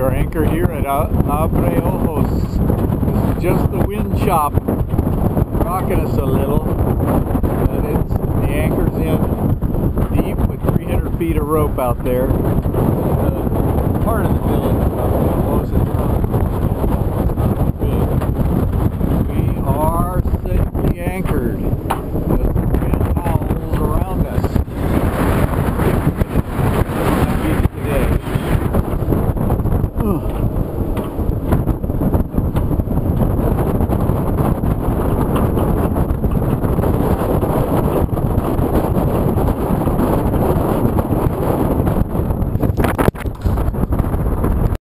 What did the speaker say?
our anchor here at Abreojos. This is just the wind chop rocking us a little. But it's, the anchor's in deep with 300 feet of rope out there. Uh, part of the village.